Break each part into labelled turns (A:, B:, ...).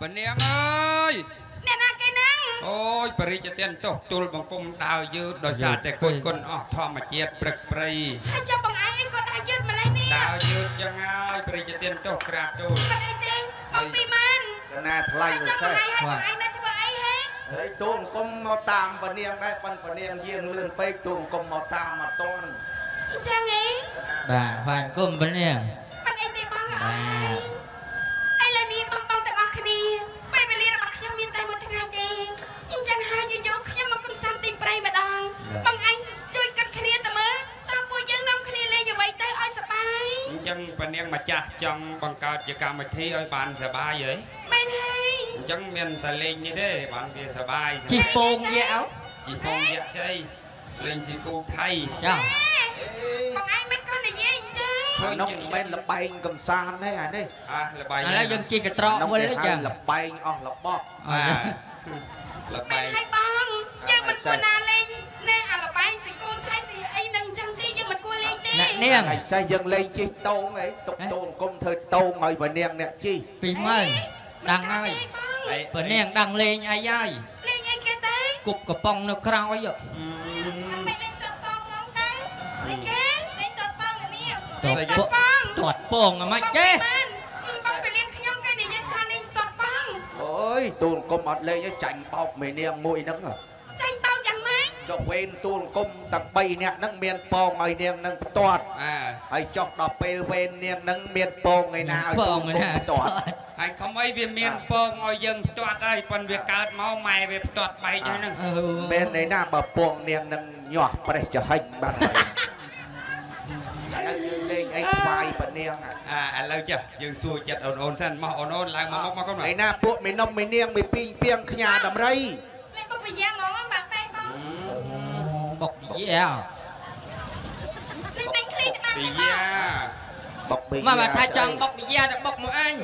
A: ពនាងអើយ
B: អ្នកណាគេហ្នឹង
A: អូយបរិជ្ជទានទោសទូលបង្គំដាវយឺតដោយសារតែគុណគុណអស់ធម្មជាតិព្រឹកព្រៃ
B: ហើយចាំបងឯងអីក៏ដែរយឺតម្លេះនេះ
A: ដាវយឺតចឹងហើយបរិជ្ជទានទោសក្រាបទូល
B: មិនអីទេបងពីម៉ាន
C: កណាថ្លៃ
B: ហើយ
C: មួយ
B: ចាំបង
C: សេះ
B: ឯងហើយបងឯងនៅធ្វើអីហេ
C: ហើយទូអង្គមមកតាមពនាងដែរប៉ុនពនាងយាងលឿនពេកទូអង្គមមកតាមមកតន់
B: អញ្ចឹងហី
D: បាទស្វាគមន៍បងនាង
B: មិនអីទេបងល្អ
D: បា
B: ចឹងពនាង
A: ម្ចាស់ចង់បង្កើតជាកម្មវិធីឲ្យបានសប្បាយហី
B: មែនហើយ
A: អញ្ចឹងមានតែលេងនេះទេបានវាសប្បាយ
D: ជីពងយាអោ
A: ជីពងយៈស្អីលេងស៊ីគូថៃ
D: ចា
B: បងឯងមិនគាត់និយាយអញ្ចឹង
C: ហើយនោះមិនមែនលបែងកំសាន្តទេអានេះ
A: អះល្បែង
D: ឥឡូវយើងជីកត្រក
C: នោះ
D: វិល
C: គេ
D: ចឹ
C: ហៅ
D: ង
C: លបែងអស់របស់
A: បាទល្មែបែ
B: ន
A: ង
B: ហើយបងយើងមិនគួរណាលេងនៅអាលបែងស៊ីកូនថៃ លេងទេ
D: អ្នកនាង
C: ហើយសេះយើងលេងជិះតោងអីទុកតូនអង្គមធ្វើតោងឲ្យពនាងអ្នកជិះ
D: 20000ដឹងហើយ
A: អី
D: បងនាងដឹងលេងអីហើយ
B: លេងអីគេទៅ
D: គប់កំប៉ុងនៅក្រោយ
B: មិនលេងតបបងហ្មងទៅស្អីគេលេងតបបងនេះ
D: ត
B: លេង
D: ប
B: តបបង
D: ទាត់ពងអាម៉េចទេ
B: បានបងទៅលេងខ្ញុំគេនិយាយថាលេងតបបង
C: អូយតូនអង្គមអត់លេងឲ្យចាញ់បោកមេនាងមួយហ្នឹង
B: ចាញ់បោកយ៉ាងម៉េ ច
C: ចុះវេនតូនអង្គមទាំង3នាក់ហ្នឹងមានពងឲ្យនាងហ្នឹងផ្ទាត់
A: អា
C: ហើយចុះដល់ពេលវេននាងហ្នឹងមានពងឯណាឲ្យ
D: ព
C: តូ
D: ង
C: នអង្គ
D: ណា
C: មផ្ទាត់
A: ហើយខំអីវាមានពងឲ្យយើងផ្ទាត់ហើយប៉ុន្តែវាកើតមកម៉ែវាផ្ទាត់បែកហើយហ្នឹង
D: អឺ
C: មានឯណាបើពងនាងហ្នឹងញាស់ប្រេះចហិចបាត់ហើយហើយយើងលេងអីខ្វាយពនាង
A: អាឥឡូវចាស់យើងសួរចិត្តអូនអូនសិនមកអូនអូនឡើងមកមកមកកុំ
C: ឯណាពួកមីនំមីនាងមីពីងពីងខ្ញាដំរី
B: លេងបុកវិញ្ញាហ្មងបាក់បែកបង
D: បុកយា
B: លេងតែឃ្លីទៅបាន
A: ពី
B: ទេបង
A: យ៉ា
C: បុកប៊ី
D: មកមកថាចង់បុកយាទៅបុកមកអញ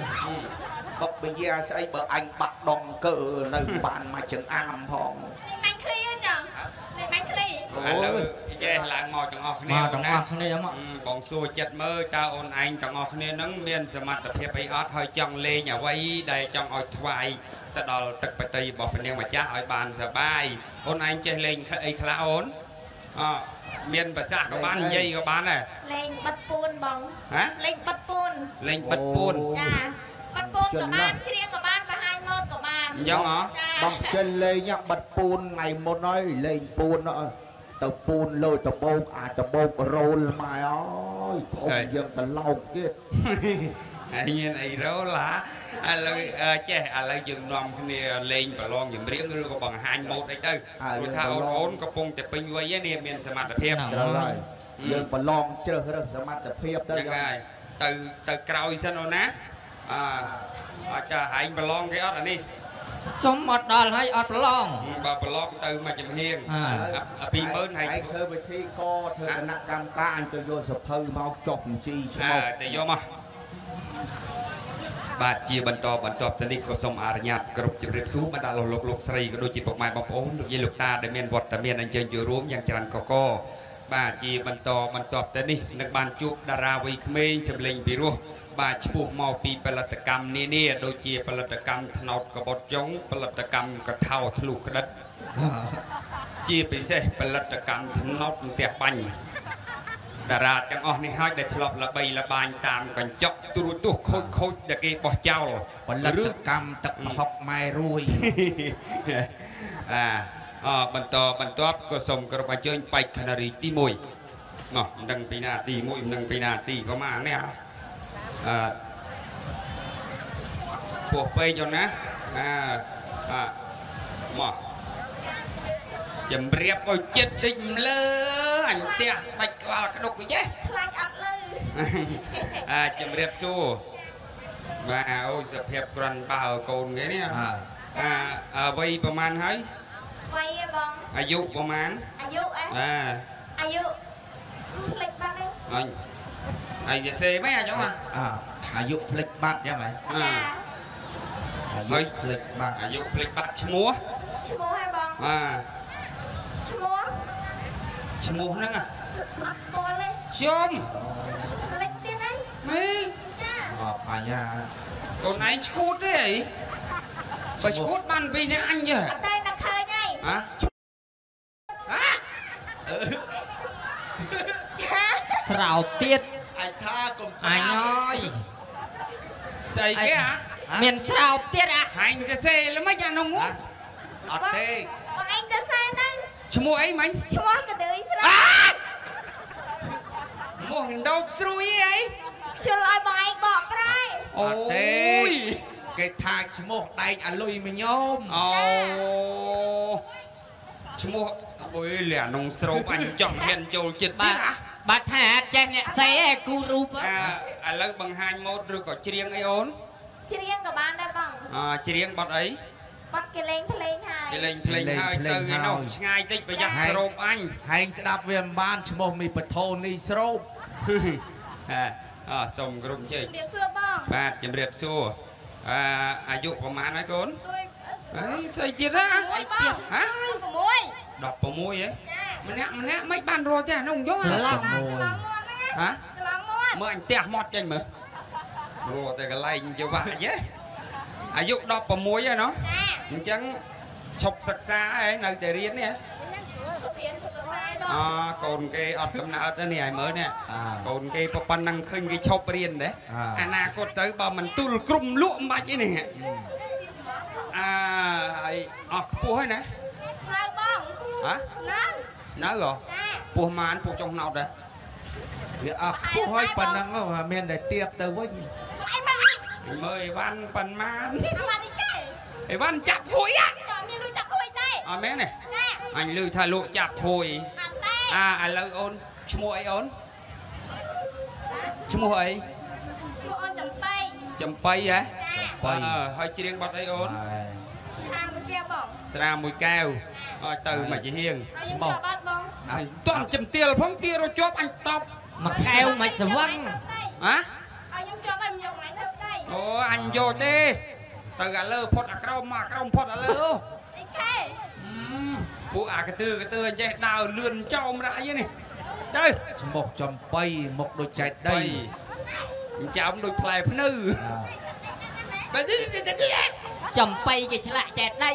C: បុកប៊ីយ៉ាស្អីបើអញបាក់ដងកើនៅបានមកចង្អាមផង
B: លេងបាញ់ឃ្លីហ៎ចឹងលេងបាញ់ឃ្លី
A: ឥឡូវចេះឡើងមកទាំងអស់គ្នា
D: មកទាំងអស់គ្នាមក
A: អឺបងសួរចិត្តមើលតើអូនឯងទាំងអស់គ្នានឹងមានសមត្ថភាពអីអត់ហើយចង់លេងអ្វីដែលចង់ឲ្យថ្វាយទៅដល់ទឹកបតីរបស់ព្រះនាងម្ចាស់ឲ្យបានសប្បាយអូនឯងចេះលេងអីខ្លះអូន អមានភាសាក៏បាននិយាយក៏បានដែរ
B: លេងបិទពួនបង
A: ហ៎
B: លេងបិទពួន
A: លេងបិទពួន
B: ចាបិទពួនក៏បានច្រៀងក៏បានបង្ហាញម៉ូដក៏បាន
A: អញ្ចឹងហ៎
B: ចា
C: បងចិនលេងបាត់ពូនថ្ងៃមុនហើយលេងពូនអើទៅពូនលើតបោកអាចតបោករោលម៉ែអើយធំយើងទៅឡោកទៀត
A: ហើយមានអីរ៉ូឡាឥឡូវអឺចេះឥឡូវយើងនាំគ្នាលេងប្រឡងចម្រៀងឬក៏បង្ហាញម៉ូដអីទៅព្រោះថាអូនអូនកំពុងតែពេញវ័យហ្នឹងមានសមត្ថភាព
C: ត្រូវហើយយើងប្រឡងជ្រើសរើសសមត្ថភាពទៅ
A: ចឹងហើយទៅទៅក្រោយសិនអូនណាអើអត់ចាហែងប្រឡងគេអត់អានេះ
D: សុំអត់ដល់ហើយអត់ប្រឡង
A: បើប្រឡងទៅមកចំហៀង
D: អើ
A: អា20000ហើយ
C: ឯងធ្វើវិធីកធ្វើគណៈកម្មការអញទៅយកសភៅមកចុះបញ្ជីឈ្មោះ
A: អើតែយកមក បាទជាបន្តបន្ទាប់ទៅនេះក៏សូមអនុញ្ញាតគ្រប់ជម្រាបសួរបណ្ដាលោកលោកលោកស្រីក៏ដូចជាពុកម៉ែបងប្អូនលោកយាយលោកតាដែលមានវត្តមានអញ្ជើញចូលរួមយ៉ាងច្រើនកកបាទជាបន្តបន្ទាប់ទៅនេះនឹងបានជួបតារាវ័យក្មេងសម្លេងពីរោះបាទឈ្មោះមកពីផលិតកម្មនានាដូចជាផលិតកម្មថ្នោតកបតចុងផលិតកម្មកថាធ្លុះក្តិតជាពិសេសផលិតកម្មថ្នោតផ្ទះបាញ់ តារាទាំងអស់នេះហើយដែលធ្លាប់ល្បីល្បាញតាមកញ្ចក់ទូរទស្សន៍ខូចខូចដែលគេបោះចោល
C: ផលិតកម្មទឹកប្រហុកម៉ែរួយ
A: អាអបន្តបន្ទាប់ក៏សូមគោរពអញ្ជើញបេក្ខនារីទី1មកមិនដឹងពីណាទី1មិនដឹងពីណាទីប្រហែលនេះអឺពោះពេកអូនណាអាអមកជំរាបឲ្យចិត្តតិចម្លើអញផ្ទះដាច់ ក្បាលក្តុកអីចេះ
B: ខ្លាចអត់លឺ
A: អាជំរាបសួរបាទអូយសភាពក្រាន់បើកូនគេនេះអាអ្វីប្រហែលហើយ
B: វ័យឯងបង
A: អាយុប្រហែល
B: អាយុអេ
A: បាទ
B: អាយុផ្លេចបាត់ឯង
A: អញអាយសេមែនអញ្ចឹងបាទ
C: អើអាយុផ្លិចបាត់យ៉ាងហ៎
A: អឺ
C: អា
A: ហុ
C: យុ
A: យ
C: ផ្លិចបាត់
A: អាយុភ្លេចបាត់ឈ្មោះ
B: ឈ្មោះឯងបង
A: បាទ
B: ឈ្មោះ
A: ឈ្មោះហ្នឹងអា
B: អត់ស្គាល់ទេ
A: ខ្ញុំ
B: ផ្លេចទៀតឯង
A: មី
B: ចា
C: អបអាញា
A: កូនឯងឈួតទេអី
B: អ
A: បើឈួតបានពីរនាក់អញយើ
B: អត់តែនឹកឃើញហើយ
A: ហ៎ហ៎
B: ចា
D: ស្រោបទៀត
C: អញថាកុំ
D: អញអើយ
A: ស្អីគេហ៎
D: មានស្រោបទៀតអា
A: ហាញទៅសេល្មិចអានោះ
C: អត់ទេ
B: បងឯងទៅសែទៅ
A: ឈ្មោះអីមិញ
B: ឈ្មោះកដឿយស្រោ
A: អា មកដោកស្រួយអី
B: ខ្ជិលឲ្យបងឯងបកប្រែ
A: អូ
C: អត់ទេ
A: យ
C: គេថាឈ្មោះដែកអាលុយមញោម
A: អូឈ្មោះអូយលានងស្រូបអញចង់ហ៊ានចូលចិត្តទៀត
D: បាទ
A: អា
D: បាទថាអត់ចេះអ្នកសេឯគូរូប
A: អាឥឡូវបង្ហាញម៉ូតឬក៏ច្រៀងអីអូន
B: ច្រៀងក៏បានដែរបង
A: អច្រៀងបទអី
B: បាត់គេលេងភ្លេងហើយ
A: គេលេងភ្លេងហើយទៅឯនោះឆ្ងាយតិចប្រយ័ត្នស្រូបអញ
C: ហែងស្ដាប់វាមិនបានឈ្មោះមីបថោនេះស្រោប
A: ហ่า អសូមគ្រប់ជើញ
B: ជំរាបសួរបង
A: បាទជំរាបសួរអឺអាយុប្រហែលហើយកូន
B: ទួយ
A: អីស្អីទៀតហ៎
B: មួយបង
A: ហ៎
B: 6
A: 16ហ៎
B: ចា
A: ម្នាក់ម្នាក់មិនបានរត់ទេអានោះយកហ៎
D: ស្លាប់
B: បានច្រឡំមាត់ហ្នឹង
A: ហ៎
B: ច្រឡំមាត់
A: មើលអញផ្ទះមាត់ចេញមើលរត់តែកន្លែងយកវាក់ហ៎អាយុ16ហ៎ណោះ
B: ចា
A: អញ្ចឹងឈប់សិក្សាឯងនៅតែរៀននេះហ៎
B: រៀនសុខសរសៃបង
A: អកូនគេអត់កំណើតទេនេះឲ្យមើលនេះ
C: អា
A: កូនគេប៉ុណ្ណឹងឃើញគេឈប់រៀនដែរ
C: អា
A: អនាគតទៅបើមិនទូលក្រុមលក់មិនបាច់ទេនេះអាអីអស់ខ្ពស់ហើយណា
B: នៅបង
A: ហ៎
B: នៅ
A: នៅហ៎
B: ចា
A: ពោះម៉ានពោះចុងណោតដែរ
C: វាអស់ពោះហើយប៉ុណ្ណឹងហ៎មានតែទៀបទៅវិញ
B: អីមក
A: មើលអីវ៉ាន់ប៉ុន្មាន
B: អត់នេះទេ
A: អីវ៉ាន់ចាប់ហួយហ៎
B: តើមានលុយចាប់ហួយទេ
A: អត់មែនទេ
B: ចា
A: អញឮថាលក់ចាប់ហួយ
B: អត់ទេ
A: អាឥឡូវអូនឈ្មោះអីអូនឈ្មោះអី
B: ពួកអូនចំបៃ
A: ចំបៃហ៎
B: ចា
A: អឺហើយច្រៀងបទអីអូន
B: ខាងមួយគេបង
A: ស្រាមួយកែវអត់ទៅមកជាហៀង
B: ហើយខ្ញុំចាប់បាត់បង
A: អញតន់ជំទាលផងទារជាប់អញតប់
D: មួយកែវមិនស្វឹង
A: ហ៎
B: ហើយខ្ញុំជាប់ហើយខ្ញុំយកថ្ងៃទៅទេ
A: អូអញយកទេទៅអាលើផុតអាក្រោមមកអាក្រោមផុតអាលើអូ
B: អីគេ
A: ពួកអាកទឿកទឿអញ្ចេះដើរលឿនចោមរាយនេះទៅ
C: ឈ្មោះចំបៃមុខដូចចែកដី
A: អញ្ចាំដូចផ្លែភ្នៅបើទីទីទី
D: ចំបៃគេឆ្លាក់ចែកដី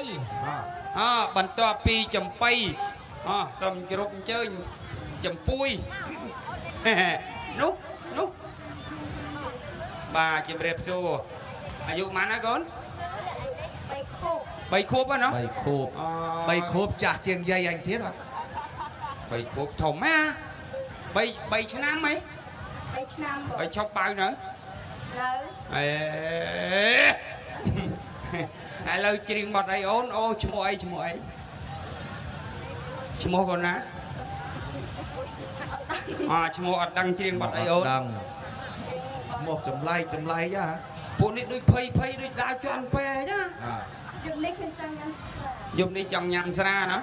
A: អបន្ទាប់ពីចំបៃអសូមគោរពអញ្ជើញចំពួយនោះនោះបាទជំរាបសួរអាយុប៉ុន្មានហើយកូន
B: បីខូប
A: 3ខួបហ្នឹង
C: បីខូប
A: អូ
C: បីខូបចាស់ជាងយាយអញទៀតហ៎
A: 3ខួបធំណា3 3ឆ្នាំហី
B: បីឆ្នាំបង
A: ហើយឈប់បៅនៅ
B: នៅ
A: អេឥឡូវច្រៀងបទអីអូនអូឈ្មោះអីឈ្មោះអីឈ្មោះកូនណាអឈ្មោះអត់ដឹងច្រៀងបទអីអូន
C: ដឹងឈ្មោះចម្លែកចម្លែកហ៎
A: ពួកនេះដូចភ័យភ័យដូចដើរជន់ពេកណា
B: យប់នេះខ្ញុំចង់ញ៉ាំស្រា
A: យប់នេះចង់ញ៉ាំស្រាណា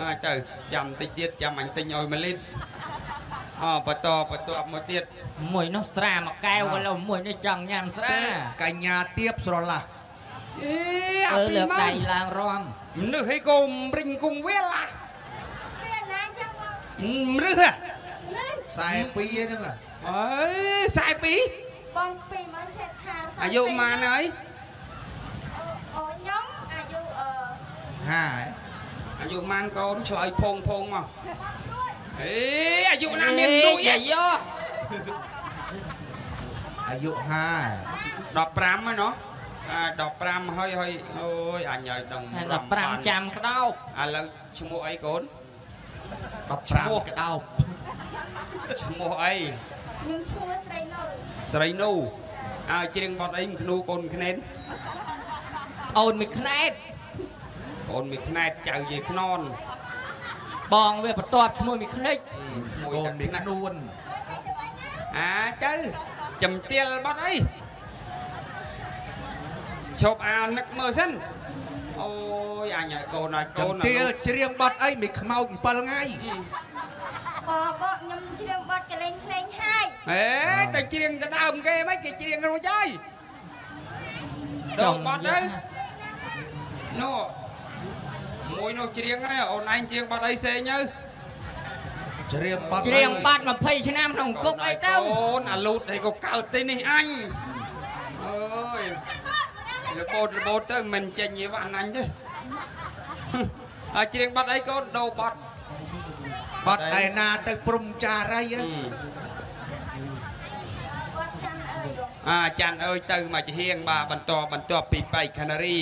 A: អើទៅចាំតិចទៀតចាំអញទិញឲ្យមួយលីត្រអបន្តបន្តមកទៀត
D: មួយនោះស្រាមួយកែវឥឡូវមួយនេះចង់ញ៉ាំស្រា
C: កញ្ញាទៀបស្រឡះ
A: អេអា
D: អើ
A: ពី
D: លើក
A: ម៉ា
D: ដៃ
A: ន
D: ឡើងរំ
A: មនុស្សអីក៏រិញគង់វាឡា
B: វាណាចឹងបង
A: មនុស្សហ៎
B: នេះ
C: ខ្សែពីរហ្នឹងហ៎
A: អើយខ្សែពីរ
B: បងពីមកចេះថា
A: អាយុប៉ុន្មានហើយ
B: អូខ្ញុំអាយុអឺ
C: ហាហ៎
A: អាយុប៉ុន្មានកូនឆ្លើយភងភងមកអេអាយុណាមានលុយ
D: យា
A: ហ៎
D: យយក
C: អាយុហាហ៎
A: 15ហើយណោះអា15ហើយហើយអូយអញឲ្យដឹង
D: 15ចាំក្តោប
A: ឥឡូវឈ្មោះអីកូន
C: 15ក្តោប
A: ឈ្មោះអី
B: ខ្ញុំឈ្មោះស្រីនៅ
A: ស្រីនូអើច្រៀងបទអីមិនគ្នូកូនខ្នេន
D: អូនមួយខ្នែត
A: កូនមួយខ្នែតចៅយាយខ្នន
D: បងវាបន្ទាប់ឈ្មោះមួយខ្និច
A: មួយកូ
C: ន
A: ទឹក
C: មី
A: ខ្នាត់
C: នួន
A: អាទៅចំទាលបត់អីឈប់អានឹកមើលសិនអូយអញឲ្យកូនឲ្យក
C: ចំូ
A: ន
C: ទាលច្រៀងបត់អីមីខ្មោច7ថ្ងៃ
B: បងបងខ្ញុំច្រៀងបទកលេងភ្លេងហើយ
A: ហេតែច្រៀងទៅដើមគេមិនគេច្រៀងរួចហើយដល់បត់ទៅនោះ មួយនោះច្រៀងហើយអូនឯងច្រៀងបត់អីផ្សេងទៅ
C: ច្រៀងបត់
D: ច្រៀងបាត់20ឆ្នាំក្នុងគុកអីទៅ
A: កូនអាលូតអីក៏កើតទេនេះអញអើយរបូតរបូតទៅមិនចេញយីវ៉ាន់អញទេហើយច្រៀងបាត់អីកូនដូរបាត់
C: បាត់ឯណាទៅព្រំចារីហ៎
A: អាចាន់អើយទៅមកជាហៀងបាទបន្តបន្ទាប់ពីបៃខានារី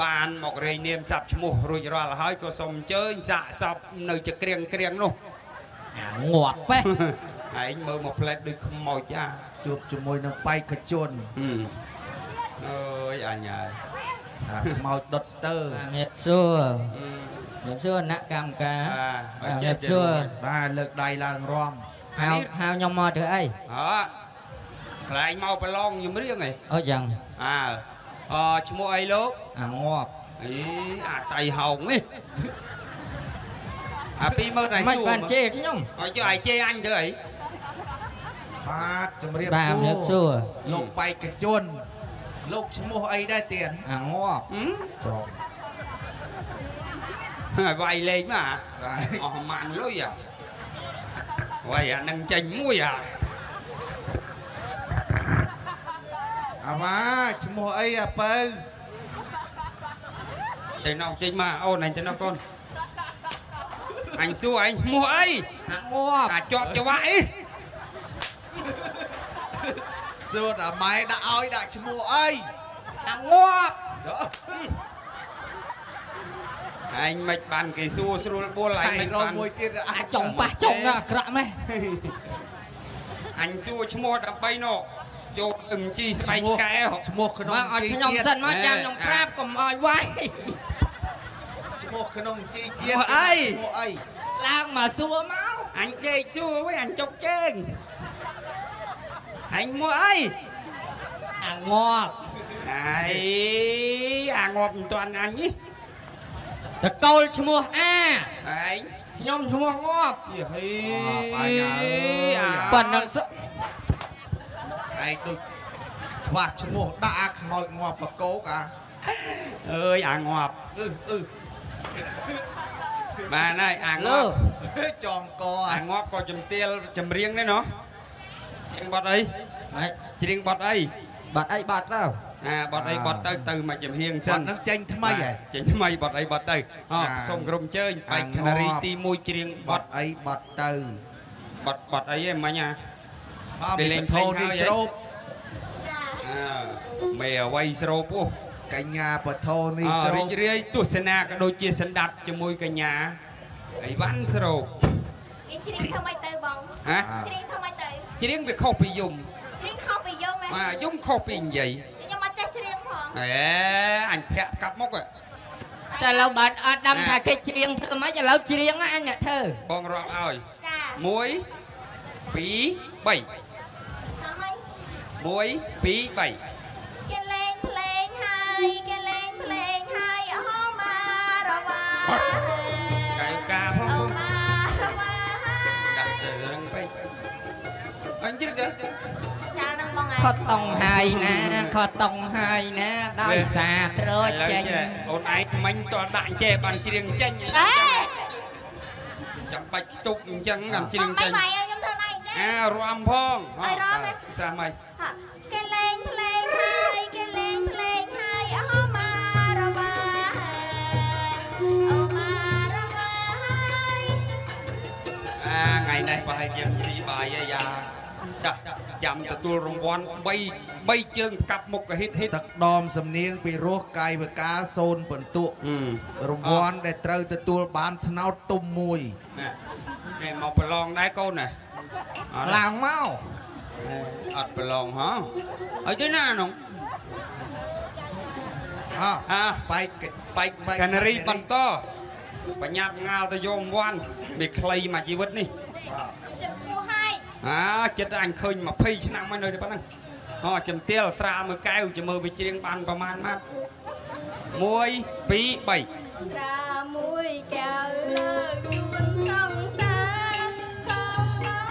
A: បានមករែងនាមស័ព្ទឈ្មោះរួចរាល់ហើយក៏សូមអញ្ជើញសាកសពនៅជាក្រៀងក្រៀងនោះ
D: អាងាប់ពេះ
A: ឯងមើលមកផ្លែតដូចខ្មោចចា
C: ជួបជាមួយនឹងបៃកជន
A: អឺអើយអញហើយ
C: អាខ្មោចដុតស្ទើ
D: ជំរាបសួរ
A: អឺ
D: ជំរាបសួរអ្នកកម្មការ
A: អា
D: ជំរាបសួរ
C: បាទលើកដៃឡើងរំ
D: ហៅហៅខ្ញុំមកធ្វើអី
A: អើខ្លាញ់មកប្រឡងជំរៀងហី
D: អូចឹង
A: អើ អឈ្មោះអីលោក
D: អាងាប់
A: អីអាតៃហោងនេះអាពីមើលណៃ
D: មិន
A: សួរ
D: បានជេរខ្ញុំ
A: ឲ្យចុះឲ្យជេរអញទៅអី
C: បាទជំរាប
D: បាទ
C: សួ
D: ជំរាបសួ
C: រ
D: រ
C: លោកបៃកជនលោកឈ្មោះអីដែរទៀន
D: អាងាប់
A: ហឹម
C: ចុះ
A: ហើយវាយលេងមក
C: បាទ
A: អស់ម៉ានលុយអាវាយអានឹងចេញមួយអា
C: អាម៉ាឈ្មោះអីអាពៅ
A: ទៅណោចេញមកអូនអញទៅណោកូនអញសួរអញឈ្មោះអី
D: អាងាប់
A: អាចប់ច្បាក់អី
C: សួរតាម៉ែដាក់ឲ្យដាក់ឈ្មោះអី
D: អាងាប់
A: អញមិនបានគេសួរស្រួលបួលអញ
C: ឯ
A: មិន
C: ងរ
A: បាន
C: មួយទៀត
D: អាចចង់ប៉ះចង់ណាអាក្រក់ម៉េះ
A: អញសួរឈ្មោះដើម្បីណោ ចូលអឹមជីស្បែកឆ្កែហ៎
C: ឈ្មោះក្នុង
D: មកឲ្យ
C: ជី
D: ខ្ញុំ
C: ជាតិ
D: សិនមកចាំខ្ញុំប្រាប់កុំឲ្យវាយ
C: ឈ្មោះក្នុងជីជាតិ
A: ឈ្មោះអី
C: ឈ្មោះអី
D: ឡើងមកសួរមក
A: អញដេកសួរវិញអញចុកជើងអញឈ្មោះអី
D: អាងាប់
A: អីអាងាប់មិនតាន់អញនេះ
D: តកូលឈ្មោះអា
A: ឯង
D: ខ្ញុំឈ្មោះងាប់
A: យីហេ
C: បាយណាអើយ
D: ប៉ុណ្ណឹងស
C: ឯងដូចខ្វះឈ្មោះដាក់អាខ្មោចងាប់បកោកអា
A: អើយអាងាប់អឺអឺបានហើយអា
D: លើ
A: ងាប់
C: ចងក
A: អា
C: អា
A: ងាប់ក៏ជំទាលចម្រៀងដែរណោះច្រៀងបទអី
D: ម៉េច
A: ច្រៀងបទអី
D: បាត់អីបាត់ទៅ
A: អាបទអីបទទៅទៅមកចំហៀង
C: សិ
A: សិ
C: ន
A: ន
C: នឹងចេញថ្មីហ៎
A: ចេញថ្មីបទអីបទទៅអ
C: អា
A: សូមក្រុមអញ្ជើញបេក្ខ
C: អា
A: នារី
C: ងាប់
A: ទី1ច្រៀងប
C: បា
A: ទ
C: ត់អីបាត់ទៅ
A: បទបទអីឯងមិញអា
C: មក
A: គេ
C: ពី
A: លេ
C: លេ
A: ង
C: ង
A: ភ្លេ
C: ធ
A: ង
C: ន
A: ហើយ
C: នេះស្រូប
A: អើមេអ្វីស្រោបអូ
C: កញ្ញាបធរនេះ
A: អ
C: ស្រូ
A: រី
C: ប
A: ករាយទស្សនាក៏ដូចជាសណ្ដាប់ជាមួយកញ្ញាអីវ៉ាន់ស្រោប
B: គេច្រៀងធ្វើម៉េចទៅបង
A: ហ៎
B: ច្រៀងធ្វើម៉េចទៅ
A: ច្រៀងវាខុសពីយំ
B: ច្រៀងខុសពីយើងមែន
A: បាទយំខុសពីនិយាយ
B: ខ្ញុំអត់ចេះច្រៀងផង
A: អេអញធាក់កាប់មុខហ៎
D: តែឥឡូវបាត់អត់ដឹងថាគេច្រៀងធ្វើម៉េចឥឡូវច្រៀងណាអញអ្នកធ្វើ
A: បងរាប់ឲ្យ
B: ចា
A: 1 2 3
B: ហើយ
A: 1 2 3
B: គេលេងភ្លេងហើយគេលេងភ្លេងហើយអស់មករវ៉ា
A: កាយការផង
B: អូមករវ៉ា
A: ដាក់ទៅរឹងពេកអញជ្រឹកទៅ
B: ចានឹងបងឯង
D: ខត់តុងហើយណាខត់តុងហើយណាដោយសារត្រ
A: ឥ
D: ច
A: ឡូវ
D: ចេញ
A: ចេះអូនឯងមិញតដាក់ចេះបានច្រៀងចេញ
B: អេ
A: ចាំបាច់ខ្ទប់អញ្ចឹងបានច្បរៀ
B: ង
A: ង
B: មិន
A: ចេញ
B: បា
A: អារំផង
B: ឲ្យរាំហ៎
A: សាម៉េច
B: ហាគេលេងភ្លេងហើយគេលេងភ្លេងហើយអស់មករវ៉ាអូមករវ៉ាហើយ
A: អាថ្ងៃនេះប្រហែលជាស៊ីបាយហើយយ៉ាចាស់ចាំទទួលរង្វាន់3 3ជើងកាប់មុខក៏ហ៊ីតហ៊ីត
C: ទឹកដមសំនៀងពីរោះកាយវិការសូនបន្ទុក
A: ហឹម
C: រង្វាន់ដែលត្រូវទទួលបានថ្នោតទុំមួយ
A: ណាគេមកប្រឡងដែរកូនណាអត់
D: ឡើងមក
A: អត់ប្រឡងហ៎ឲ្យទៅណានោះ
C: អើ
A: អា
C: បែក
A: បែកកាណារីបន្តបញ្ញាប់ងាលទៅយករង្វាន់វាខ្លីមួយជីវិតនេះ
B: ចិត្តពោះហើយ
A: អាចិត្តអញឃើញ20ឆ្នាំហើយនៅតែប៉ុណ្ណឹង អូចំទាលស្រាមើលកែវចាំមើលវាច្រៀងបានប្រមាណម៉ាត់1 2 3
B: ស្រាមួយកែវលើកជូនសង្សារសំ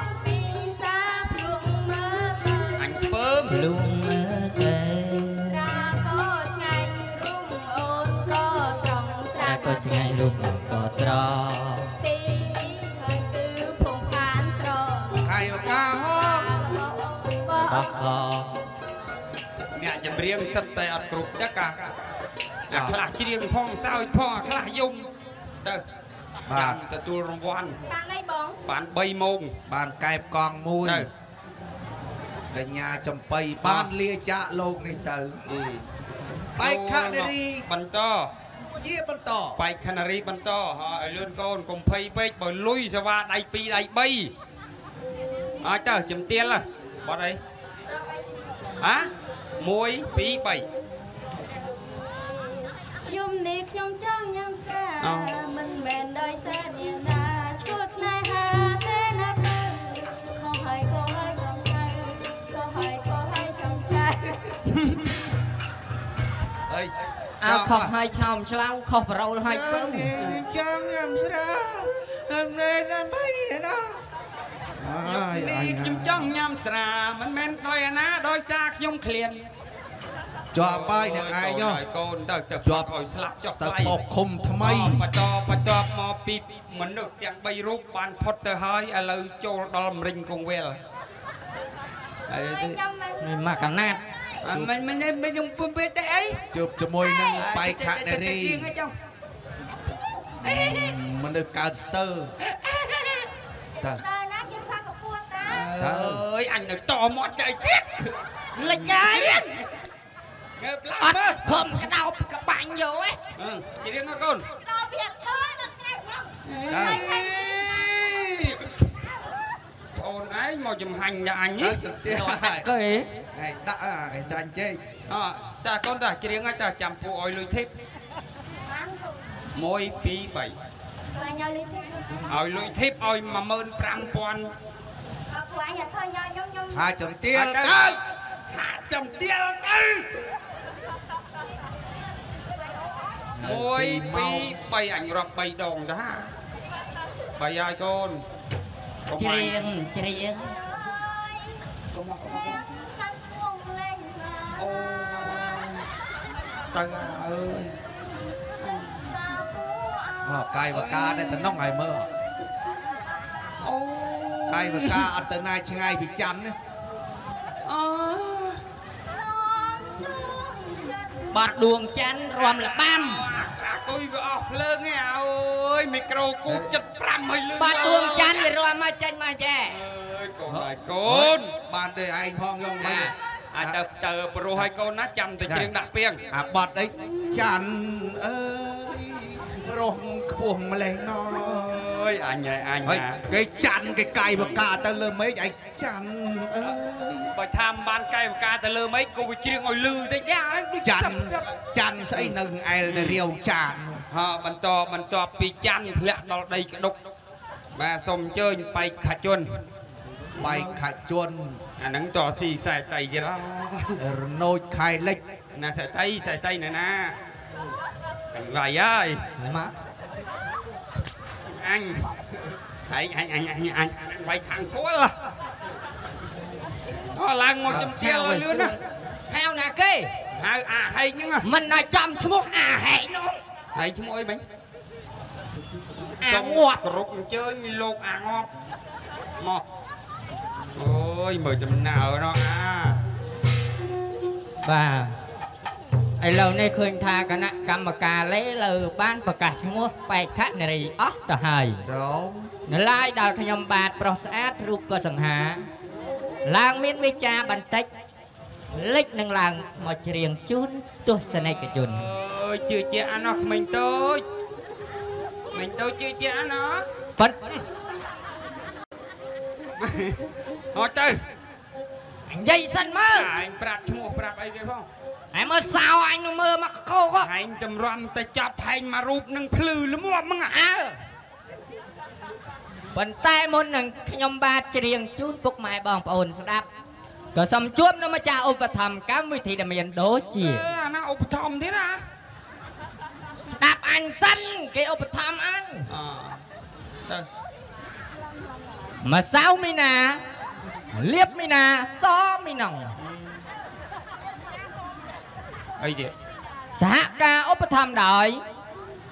B: ងពីសាព្រងមើលទៅ
A: អញពើម
D: លួងមើលទៅ
B: ស្រាក៏ឆ្ងាញ់រុំអូនក៏ស្រងស្រា
D: តែក៏ឆ្ងាយរូបក៏ស្រ
B: ទី
A: ចម្ចម្រៀងសិតតែអត់គ្រប់ទៅកាអាខ្លះច្រៀងផងសើចផងអាខ្លះយំទៅចាំទទួលរង្វាន់
B: បានអីបង
A: បាន3ម៉ោង
C: បានកែបកង់មួយ
A: ទៅ
C: កញ្ញាចំបៃបានលាចាកលោកនេះទៅ
A: អឺ
C: បែកខានារី
A: បន្ត
C: ជាបន្ត
A: បែកខនារីបន្តឲ្យលឿនកូនកុំភ័យពេកបើលុយសេវាដៃ2ដៃ3អើទៅជំទាលហ៎បត់អីហ៎ 1 2 3
B: យំនេះខ្ញុំចង់ញ៉ាំស្រា
A: អោ
B: មិនមែនដោយសារនាងណាឈួតស្នេហាទេណាព្រឹងខុសហើយខុសហើយចង់ចៅខុសហើយខុសហើយចង់ចៅ
C: អី
D: អើខុសហើយឆោមឆ្លៅខុសប្រូលហើយពៅ
C: ចាំញ៉ាំស្រាអំណែនបីណា
A: យកនេះខ្ញុំចង់ញ៉ាំស្រាមិនមែនដោយអាណាដោយសារខ្ញុំឃ្លាន
C: ជាប់បាយនឹងឯងហ៎
A: កូនទៅទៅ
C: ជាប់
A: ឲ្យស្លាប់ចុះ
C: ទៅ
A: ថ្លៃ
C: ផុសឃុំថ្មី
A: បន្តបន្តមកពីមនុស្សទាំង3រូបបានផុតទៅហើយឥឡូវចូលដល់មរិញកងវែលហើយ
B: ហើយញ៉ាំមក
D: នេះមកកណាត់
A: អត់មិនមិនមិនមិនខ្ញុំពុំពេទេអី
C: ជួបជាមួយនឹងបែកខានារី
A: ជាងឲ្យចង់
C: មនុស្សកើតស្ទើរតើ
B: តើណាគេថាកពួត តា
C: តើ
A: អើយអញនៅតមាត់ទៅទៀត
D: លិចហើយ
A: ងើបឡើង
D: អត់
A: មើល
D: ភឹមក្តោបក្បាញ់យកឯង
A: អឺជារៀងណាកូន
B: ដល់វាតើដល់ក្រែកញ៉ាំ
C: តើ
A: អូនឯងមកចំហាញដល់អញ
C: ទៅ
A: នេះ
C: ច ន្ទះហើយ
D: គេ
C: ឯងដាក់អាកែចាញ់ជែក
A: អតាកូនតាច្រៀងឲ្យតាចាំពូឲ្យលុយធីប
B: បានទៅ
A: 1 2 3
B: បាញ់ឲ្យលុយទេ
A: ឲ្យលុយធីបឲ្យ15000
B: អត់ពួកអញអត់ធ្វើញ៉ាំខ្ញុំខ្ញុំ
C: ថាចន្ទះ
A: អត់ទៅ
C: ទៅ
A: ថាចំទៀលទៅមួយពីរបីអញរាប់3ដងតាបីហើយកូនកុំ
D: ច្អរៀ
A: ញ
D: ងច្រៀង
A: កុំមកកុំមក
B: សាច់ពួងលេងមក
A: អូទៅអើយ
B: តាពូអ
C: អកាយវកានេះតំណងឲ្យមើល
A: អូ
C: កាយវកាអត់ទៅណាឆ្ងាយពីច័ន្ទណា
A: អើ
D: បាត់ដួងច័ន្ទរំលបាំ
A: អាគុយវាអស់ភ្លើងឯងអើយមីក្រូគូ75ឲ្យលឺ
D: បាត់ដួងច័ន្ទវារំមកចេញមកចេះ
A: អើយកូនហើយកូន
C: បានទេឯងផងយង
A: ណា
C: ណា
A: អាចទៅទៅប្រុសឲ្យកូនណាចាំទៅច្រៀងដាក់ពីង
C: អាបត់អីច័ន្ទអើយរស់ខ្ពស់ម្លេះណោ
A: អើ យអញហើយអញ
C: ហើយ
A: ណា
C: គេច័ន្ទគេកាយវកាទៅលើមេឃឯងច័ន្ទអើយ
A: បើថាមិនបានកែវការទៅលើមិនក៏វាច្រៀងឲ្យលឺតិចដែរអានេះដូច
C: ច័ន្ទ
A: សឹក
C: ច័ន្ទស្អីនៅអែលទៅរាវចាន
A: ហ่าបន្តបន្តពីច័ន្ទធ្លាក់ដល់ដីក្ដុកបាទសូមអញ្ជើញបែកខាជន
C: បែកខាជន់
A: អាហ្នឹងតស៊ីខ្សែតៃទៀតអ
C: រណូចខៃលិច
A: ណាខ្សែតៃខ្សែតៃណែណាវាយហើយ
D: មក
A: អញអញអញអញអញអញវាយខាងគល់អូឡើងមកចំទៀលឲ្យលឿនណា
D: ហៅណាគេ
A: ហៅអាហែកហ្នឹងណា
D: មិនដល់ចំឈ្មោះអាហែក ឥឡូវនេះឃើញថាគណៈកម្មការលេលើបានប្រកាសឈ្មោះបេក្ខនារីអស់ទៅហើយ
C: ចូល
D: នៅឡាយដល់ខ្ញុំបាទប្រុសស្អាតរូបក៏សង្ហា ឡើងមានវិចារបន្តិចលិចនឹងឡើងមកច្រៀងជូនទស្សនិកជន
A: អើយជឿជាក់អានោះក្មេងតូចក្មេងតូចជឿជាក់អានោះ
D: ប៉ុន្តែ
A: ហត់ទៅ
D: និយាយសិនមើល
A: ឯងប្រាប់ឈ្មោះប្រាប់អីគេផង
D: ហើយមើលសោអញនឹងមើលមកកោក
A: ហែងតម្រាំទៅចាប់ហែងមករូបនឹងភ្លឺល្មមហ្នឹងអា
D: អើប៉ុន្តែមុននឹងខ្ញុំបាទច្រៀងជូនពុកម៉ែបងប្អូនស្ដាប់ក៏សូមជួបនៅម្ចាស់ឧបត្ថម្ភកម្មវិធីដែលមានដូចជា
A: អើអាណាឧបត្ថម្ភទៀតណា
D: ស្ដាប់អញសិនគេឧបត្ថម្ភអញ
A: អទៅ
D: ម្សៅមីណាលៀបមីណាសមីណង
A: អីទៀត
D: សហការឧបត្ថម្ភដោយ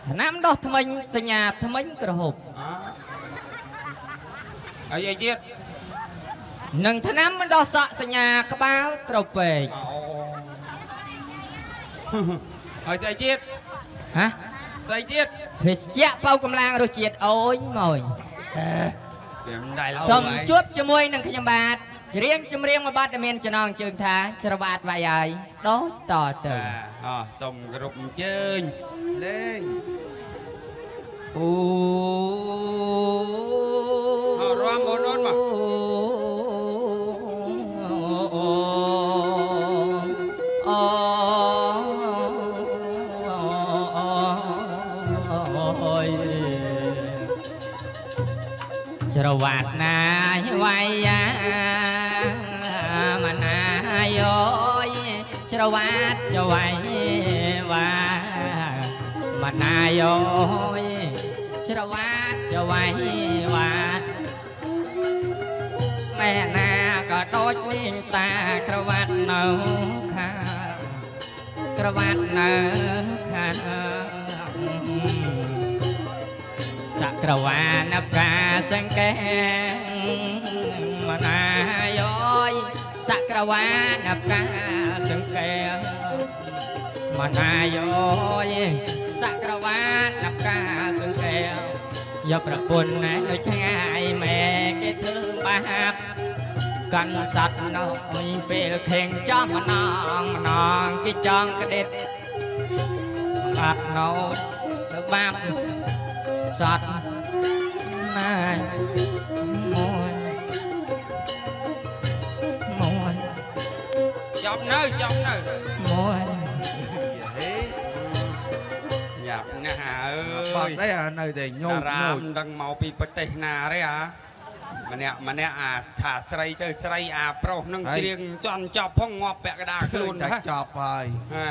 D: ថ្នាំដោះធ្មេញសញ្ញាធ្មេញក្រហម
A: អីអីទៀត
D: និងថ្នាំដោះសក់សញ្ញាក្បាលត្រពេក
A: អូហើយស្អីទៀត
D: ហ៎
A: ស្អីទៀត
D: ភេសជ្ជៈបើកម្លាំងរសជាតិអូនម៉ួយ
A: វាមិនដែរឡើយ
D: សូមជួបជាមួយនឹងខ្ញុំបាទ ច្រៀងចម្រៀងមួយបទដែលមានចំណងជើងថាច្រវាតវាយហើយដូចតទៅ
A: បាទអសូមគោរពអញ្ជើញ
C: លេង
D: អូ
A: អ
D: វាតណាយវាយយ៉ាមណាយអើយច្រវាតចវាយវាមណាយអើយច្រវាតចវាយវាម៉ែណាក៏ដូចនេះតាក្រវ៉ាត់នៅខាងក្រវ៉ាត់នៅខាង សក្រវានផ្កាសង្កេមណាយយសក្រវានផ្កាសង្កេមណាយយសក្រវានផ្កាសង្កេយកប្រពន្ធណានៅឆ្ងាយម៉ែគេធ្វើបាបកាន់សัตว์នៅពេលខេងចំម្នងម្នងគេចង់ក្តេតបាត់នៅទៅបាប សតណាយមួយមួយ
A: ចាប់នៅចាប់នៅ
D: មួយ
A: យ៉ាប់ណាស់អ
C: បាើត់
A: យ
C: đấy à nơi để
A: តា
C: nhô
A: រាម
C: nhô
A: មិនដឹងមកពីប្រទេសណាទេអាម្នាក់ម្នាក់អាថាស្រីទៅស្រីអាប្រុសនឹង
C: ហើយ
A: ច្រៀងចន់ចប់ផងងាប់ពាក់កណ្ដាលខ្លួន
C: khơi
A: ណា
C: đã chọc rồi
A: អា